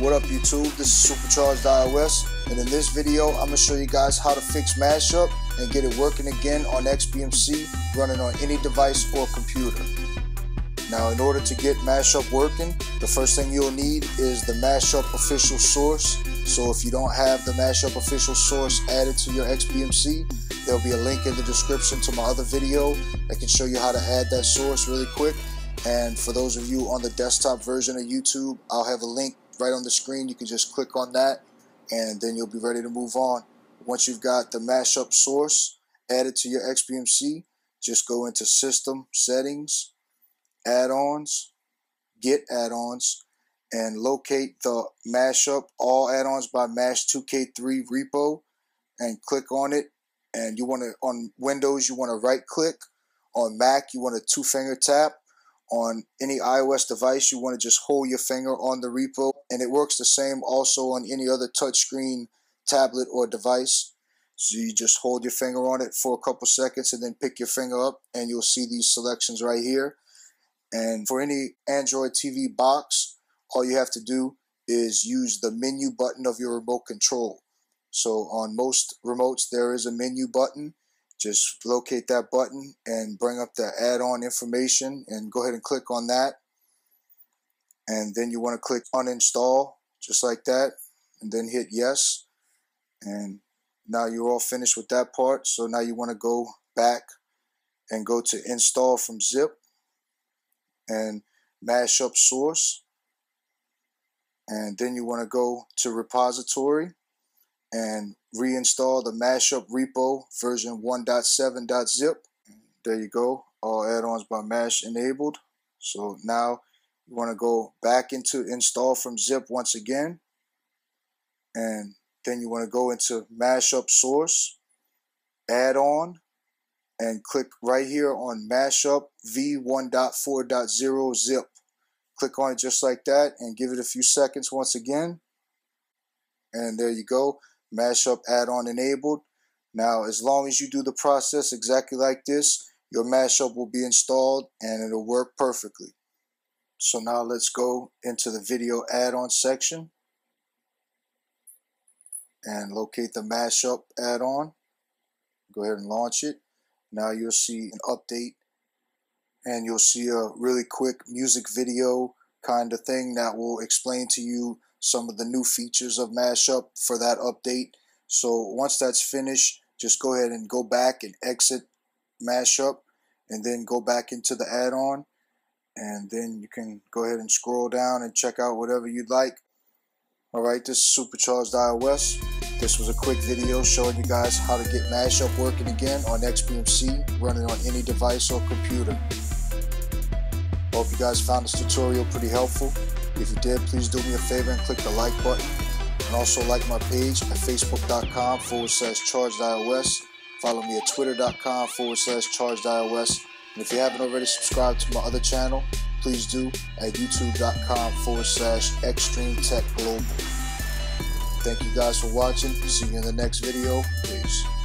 What up YouTube, this is Supercharged iOS and in this video I'm going to show you guys how to fix mashup and get it working again on XBMC running on any device or computer. Now in order to get mashup working, the first thing you'll need is the mashup official source. So if you don't have the mashup official source added to your XBMC, there'll be a link in the description to my other video that can show you how to add that source really quick. And for those of you on the desktop version of YouTube, I'll have a link right on the screen. You can just click on that and then you'll be ready to move on. Once you've got the mashup source added to your XBMC, just go into System Settings, Add-ons, Get Add-ons, and locate the mashup all add-ons by Mash2K3 repo and click on it. And you want to on Windows you want to right click. On Mac you want a two finger tap on any iOS device, you want to just hold your finger on the repo, and it works the same also on any other touchscreen tablet or device. So you just hold your finger on it for a couple seconds and then pick your finger up, and you'll see these selections right here. And for any Android TV box, all you have to do is use the menu button of your remote control. So on most remotes, there is a menu button just locate that button and bring up the add-on information and go ahead and click on that. And then you want to click uninstall just like that and then hit yes. And now you're all finished with that part so now you want to go back and go to install from zip and mash up source. And then you want to go to repository and reinstall the mashup repo version 1.7.zip. There you go, all add-ons by Mash enabled. So now you want to go back into install from zip once again. And then you want to go into mashup source, add-on, and click right here on mashup v1.4.0 zip. Click on it just like that and give it a few seconds once again. And there you go mashup add-on enabled. Now, as long as you do the process exactly like this, your mashup will be installed and it'll work perfectly. So now let's go into the video add-on section and locate the mashup add-on. Go ahead and launch it. Now you'll see an update and you'll see a really quick music video kind of thing that will explain to you some of the new features of Mashup for that update. So once that's finished, just go ahead and go back and exit Mashup and then go back into the add-on and then you can go ahead and scroll down and check out whatever you'd like. Alright, this is Supercharged iOS. This was a quick video showing you guys how to get Mashup working again on XBMC running on any device or computer. Hope you guys found this tutorial pretty helpful. If you did, please do me a favor and click the like button. And also like my page at facebook.com forward slash charged iOS. Follow me at twitter.com forward slash charged iOS. And if you haven't already subscribed to my other channel, please do at youtube.com forward slash extreme tech global. Thank you guys for watching. See you in the next video. Peace.